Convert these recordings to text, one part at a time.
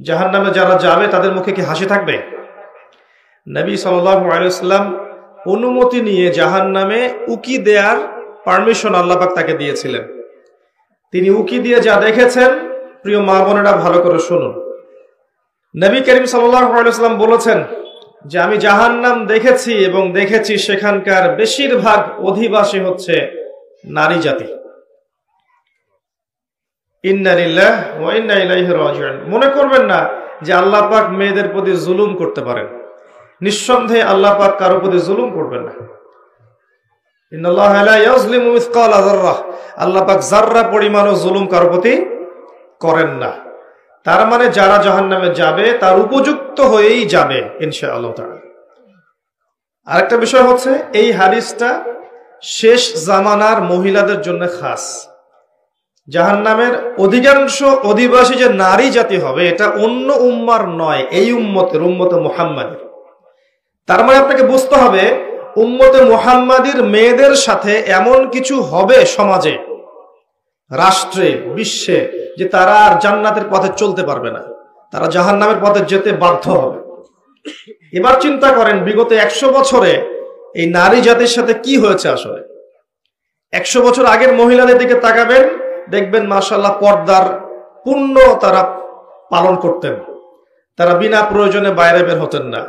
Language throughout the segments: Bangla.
জাহান নামে যারা যাবে, তাদের মুখে কি হাসি থাকবে? নবী সাল্লাম অনুমতি নিয়ে জাহান নামে উকি দেয়ার পারমিশন আল্লাপাক তাকে দিয়েছিলেন। তিনি উকি দিয়ে যা দেখেছেন, প্রিয় মা বোনেরা, ভালো করে শুনুন। নবী করিম সাল্লাম বলেছেন যে, আমি জাহান নাম দেখেছি এবং দেখেছি সেখানকার বেশিরভাগ অধিবাসী হচ্ছে নারী জাতি। মনে করবেন না যে আল্লাহ পাক মেয়েদের প্রতি জুলুম করতে পারেন। নিঃসন্দেহে আল্লাহ পাক কারও প্রতি জুলুম করবেন না। করেন না। তার মানে যারা জাহান নামে যাবে, তার উপযুক্ত হয়েই যাবে আরেকটা বিষয় হচ্ছে, এই হাদিসটা শেষ জামানার মহিলাদের জন্য খাস। জাহান নামের অধিকাংশ অধিবাসী যে নারী জাতি হবে, এটা অন্য উম্মার নয়, এই উম্মতের, উম্মত মোহাম্মদের। তার মানে আপনাকে বুঝতে হবে, উম্মতে মোহাম্মাদির মেয়েদের সাথে এমন কিছু হবে সমাজে, রাষ্ট্রে, বিশ্বে, যে তারা আর জান্নাতের পথে চলতে পারবে না। তারা জাহান নামের পথে যেতে বাধ্য হবে। এবার চিন্তা করেন, বিগত একশো বছরে এই নারী জাতির সাথে কি হয়েছে আসলে? একশো বছর আগের মহিলাদের দিকে তাকাবেন দেখবেন মাসাল্লাহ পর্দার পূর্ণ তারা পালন করতেন। তারা বিনা প্রয়োজনে বাইরে বের হতেন না।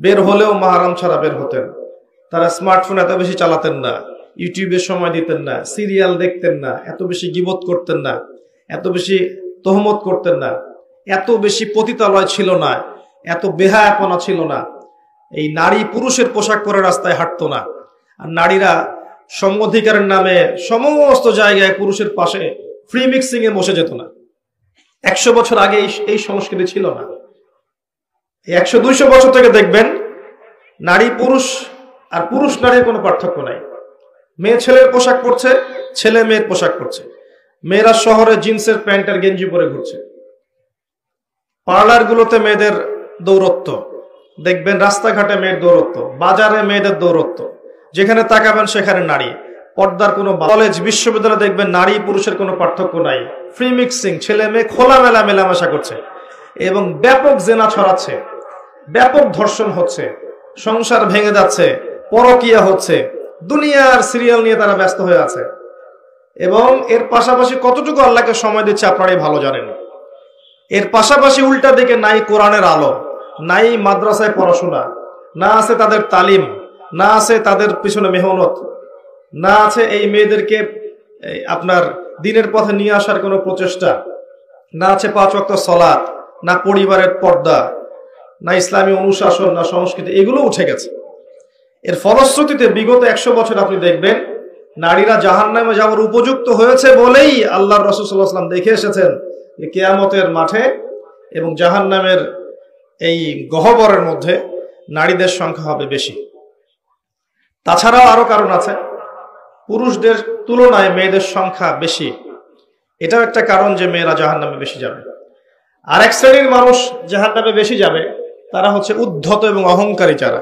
বের হলেও মাহারাম ছাড়া বের হতেন। তারা স্মার্টফোন এত বেশি চালাতেন না। ইউটিউবে সময় দিতেন না। সিরিয়াল দেখতেন না। এত বেশি গিবত করতেন না। এত বেশি তহমত করতেন না। এত বেশি পতিতালয় ছিল না। এত বেহায়াপনা ছিল না। এই নারী পুরুষের পোশাক পরে রাস্তায় হাঁটতো না। আর নারীরা সম অধিকারের নামে সমস্ত জায়গায় পুরুষের পাশে ফ্রি মিক্সিং এ বসে যেত না। একশো বছর আগে এই সংস্কৃতি ছিল না। একশো দুইশো বছর থেকে দেখবেন, নারী পুরুষ আর পুরুষ নারীর কোনো পার্থক্য নাই। মেয়ে ছেলের পোশাক পরছে, ছেলে মেয়ের পোশাক পরছে। মেয়েরা শহরে জিন্সের প্যান্ট আর গেঞ্জি পরে ঘুরছে। পার্লার গুলোতে মেয়েদের দৌরত্ব। দেখবেন রাস্তাঘাটে মেয়ের দৌরত্ব, বাজারে মেয়েদের দৌরত্ব। যেখানে তাকাবেন সেখানে নারী। পর্দার কোনো কলেজ বিশ্ববিদ্যালয় দেখবেন নারী, পুরুষের কোনো পার্থক্য নাই। ফ্রি মিক্সিং ছেলে মেয়ে খোলামেলা মেলামেশা করছে। এবং ব্যাপক জেনা ছড়াচ্ছে। ব্যাপক ধর্ষণ হচ্ছে। সংসার ভেঙে যাচ্ছে। পরকিয়া হচ্ছে। দুনিয়ার সিরিয়াল নিয়ে তারা ব্যস্ত হয়ে আছে। এবং এর পাশাপাশি কতটুকু আল্লাহকে সময় দিচ্ছে আপনারাই ভালো জানেন। এর পাশাপাশি উল্টা দিকে নাই কোরআনের আলো, নাই মাদ্রাসায় পড়াশোনা, না আছে তাদের তালিম। না আছে তাদের পিছনে মেহনত। না আছে এই মেয়েদেরকে আপনার দিনের পথে নিয়ে আসার কোনো প্রচেষ্টা। না আছে পাঁচ ওয়াক্ত সলাৎ, না পরিবারের পর্দা, না ইসলামী অনুশাসন, না সংস্কৃতি, এগুলো উঠে গেছে। এর ফলশ্রুতিতে বিগত একশো বছর আপনি দেখবেন, নারীরা জাহান নামে যাওয়ার উপযুক্ত হয়েছে বলেই আল্লাহ রসুল্লাহাম দেখে এসেছেন যে কেয়ামতের মাঠে এবং জাহান নামের এই গহবরের মধ্যে নারীদের সংখ্যা হবে বেশি। তাছাড়াও আরও কারণ আছে। পুরুষদের তুলনায় মেয়েদের সংখ্যা বেশি। এটাও একটা কারণ যে মেয়েরা জাহান নামে বেশি যাবে। আর এক শ্রেণির মানুষ জাহান নামে বেশি যাবে, তারা হচ্ছে উদ্ধত এবং অহংকারী যারা।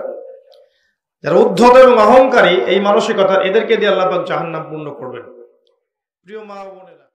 যারা উদ্ধত এবং অহংকারী, এই মানসিকতা, এদেরকে দিয়ে আল্লাহ জাহান নাম পূর্ণ করবেন। প্রিয় মা বোনেরা।